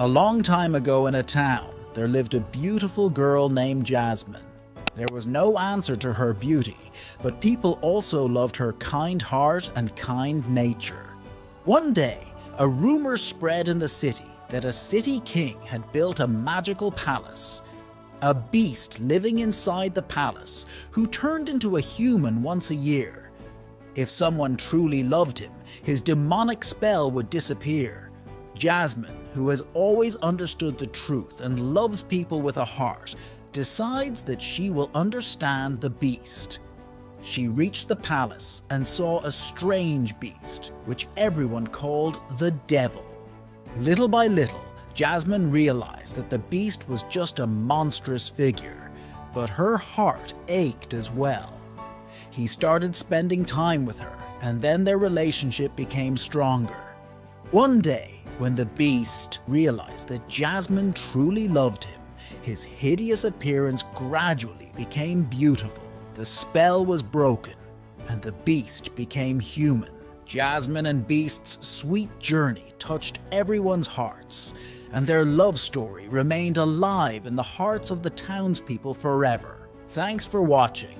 A long time ago in a town, there lived a beautiful girl named Jasmine. There was no answer to her beauty, but people also loved her kind heart and kind nature. One day, a rumor spread in the city that a city king had built a magical palace. A beast living inside the palace who turned into a human once a year. If someone truly loved him, his demonic spell would disappear. Jasmine, who has always understood the truth and loves people with a heart, decides that she will understand the beast. She reached the palace and saw a strange beast, which everyone called the devil. Little by little, Jasmine realized that the beast was just a monstrous figure, but her heart ached as well. He started spending time with her, and then their relationship became stronger. One day, when the beast realized that Jasmine truly loved him, his hideous appearance gradually became beautiful. The spell was broken, and the beast became human. Jasmine and Beast's sweet journey touched everyone's hearts, and their love story remained alive in the hearts of the townspeople forever. Thanks for watching.